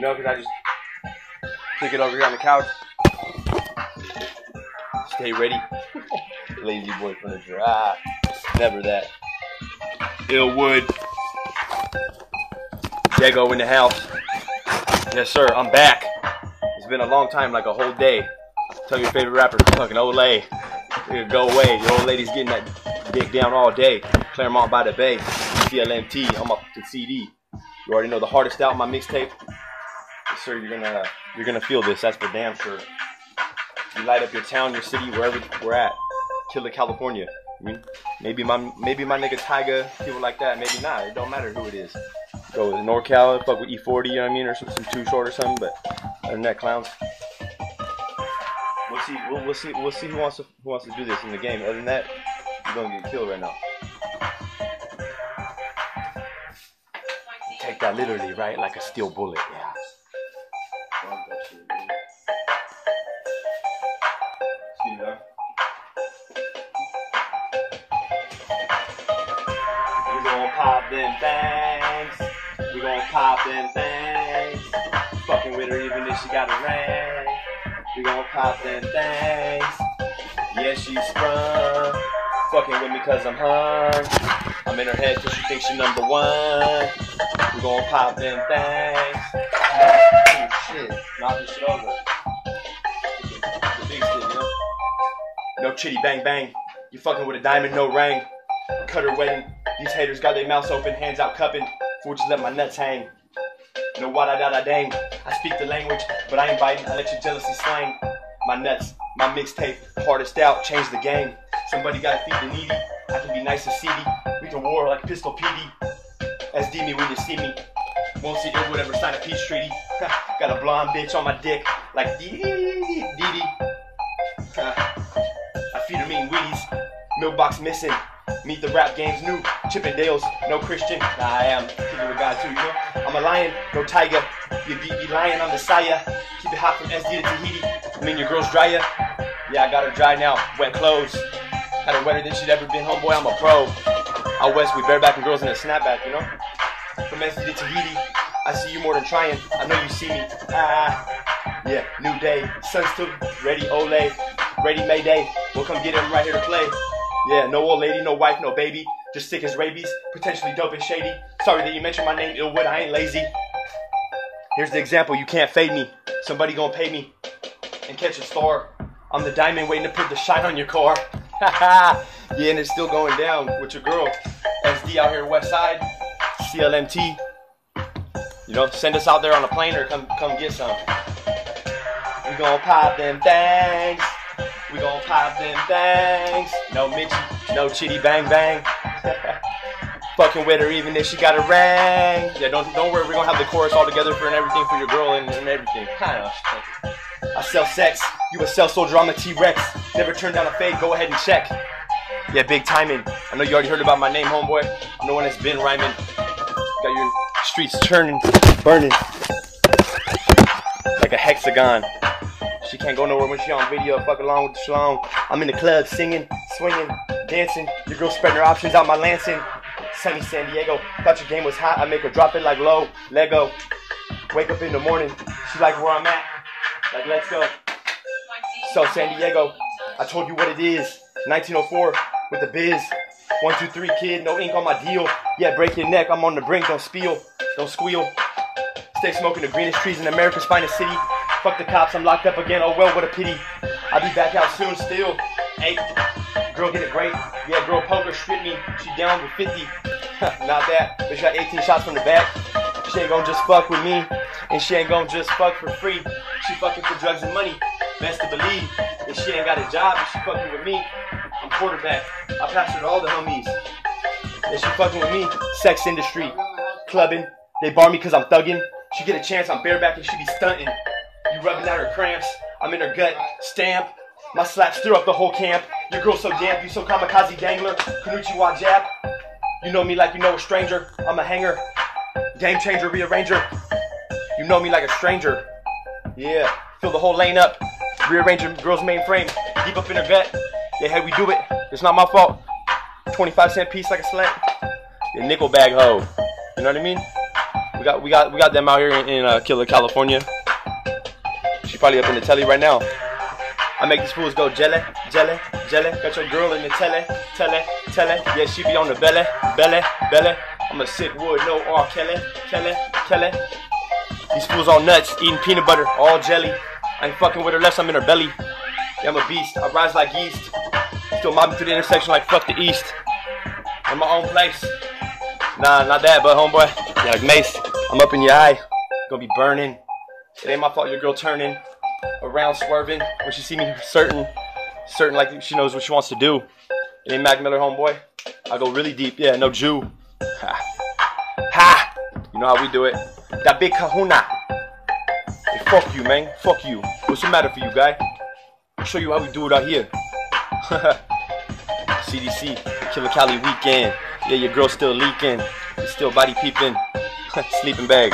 You know, because I just click it over here on the couch. Stay ready. Lazy boy furniture. Ah, never that. Illwood. Dago in the house. Yes, sir. I'm back. It's been a long time, like a whole day. Tell your favorite rapper, fucking Olay. Go away. Your old lady's getting that dick down all day. Clairemont by the Bay. CLMT on my fucking CD. You already know the hardest out my mixtape. Sir. You're gonna you're gonna feel this. That's for damn sure. You light up your town, your city, wherever we're at. Killer California. I mean, maybe my maybe my nigga Tyga, people like that. Maybe not. It don't matter who it is. Go with NorCal, fuck with E40. You know what I mean, or some, some Too Short or something. But other than that, clowns. We'll see. We'll, we'll see. We'll see who wants to who wants to do this in the game. Other than that, you're gonna get killed right now. Take that literally, right? Like a steel bullet. Them things. We gon' pop them things. Fucking with her even if she got a ring. We gon' pop them things. Yeah, she's sprung. Fucking with me cause I'm hung. I'm in her head cause she thinks she number one. We gon' pop them things. Oh shit. Knock this shit over. The big shit? No chitty bang bang. You fucking with a diamond, no ring. Cut her wedding. These haters got their mouths open, hands out cupping. Fool just let my nuts hang. No wada da da dang. I speak the language, but I ain't biting. I let your jealousy slang. My nuts, my mixtape, hardest out, change the game. Somebody gotta feed the needy. I can be nice and seedy. We can war like Pistol PD. SD me when you see me. Won't see Illwood ever sign a peace treaty. Got a blonde bitch on my dick like Dee Dee Dee Dee. I feed her mean Wheaties. Milk box missing. Meet the rap game's new. Chippendales, no Christian. Nah, I am. Keeping with God too, you know? I'm a lion, no tiger. You beat me lying on the Saya. Keep it hot from SD to Tahiti. I mean, your girl's dryer. Yeah, I got her dry now. Wet clothes. Had her wetter than she'd ever been. Homeboy, I'm a pro. Out west, we barebacking girls in a snapback, you know? From SD to Tahiti. I see you more than trying. I know you see me. Ah, yeah, new day. Sun's still ready, Olay. Ready, Mayday. We'll come get him right here to play. Yeah, no old lady, no wife, no baby. Just sick as rabies, potentially dope and shady. Sorry that you mentioned my name, Illwood, I ain't lazy. Here's the example, you can't fade me. Somebody gonna pay me and catch a star. I'm the diamond waiting to put the shine on your car. yeah, and it's still going down with your girl. SD out here west side. CLMT. You know, send us out there on a plane or come come get some. We gonna pop them things. We gon' pop them things. No Mitchie, no chitty bang bang. Fucking with her even if she got a ring. Yeah, don't don't worry, we're gonna have the chorus all together for and everything for your girl and, and everything. I I sell sex. You a cell soldier, I'm a T-Rex. Never turn down a fade, go ahead and check. Yeah, big timing. I know you already heard about my name, homeboy. I'm the one that's been rhyming. Got your streets turning, burning. Like a hexagon. She can't go nowhere when she on video. Fuck along with the schlong. I'm in the club singing, swinging, dancing. Your girl spreading her options out my Lansing. Sunny San Diego. Thought your game was hot. I make her drop it like low. Lego. Wake up in the morning. She like where I'm at. Like let's go. So San Diego. I told you what it is. 1904 with the biz. One, two, three, kid. No ink on my deal. Yeah, break your neck. I'm on the brink. Don't spiel. Don't squeal. Stay smoking the greenest trees in America's finest city. Fuck the cops, I'm locked up again. Oh well, what a pity. I'll be back out soon still. Hey, girl get it great. Yeah, girl poker strip me. She down with 50. Not that. But she got 18 shots from the back. She ain't gonna just fuck with me. And she ain't gonna just fuck for free. She fucking for drugs and money. Best to believe. If she ain't got a job and she fucking with me, I'm quarterback. I to all the homies. And she fucking with me, sex industry. Clubbing. They bar me cause I'm thugging. She get a chance, I'm bareback and she be stunting. You rubbing out her cramps. I'm in her gut. Stamp. My slaps stir up the whole camp. Your girl so damp. You so kamikaze dangler. Konnichiwa jab. You know me like you know a stranger. I'm a hanger. Game changer, rearranger. You know me like a stranger. Yeah. Fill the whole lane up. Rearranging girl's mainframe. Deep up in her gut. Yeah, hey, we do it. It's not my fault. 25 cent piece like a slant. The nickel bag hoe. You know what I mean? We got we got we got them out here in, in uh, Killer, California. Probably up in the telly right now. I make these fools go jelly, jelly, jelly. Got your girl in the telly, telly, telly. Yeah, she be on the belly, belly, belly. I'm a sick wood, no R. Kelly, Kelly, Kelly. These fools all nuts, eating peanut butter, all jelly. I ain't fucking with her unless I'm in her belly. Yeah, I'm a beast. I rise like yeast. Still mobbing through the intersection like fuck the east. In my own place. Nah, not that, but homeboy. Yeah, like Mace. I'm up in your eye. Gonna be burning. It ain't my fault your girl turning around swerving when she see me certain certain like she knows what she wants to do. It ain't Mac Miller, homeboy. I go really deep. Yeah, no Jew. Ha. Ha! You know how we do it. That big kahuna. Hey, fuck you, man. Fuck you. What's the matter for you, guy? I'll show you how we do it out here. CDC, Killer Cali weekend. Yeah, your girl's still leaking. Still body peeping. Sleeping bag.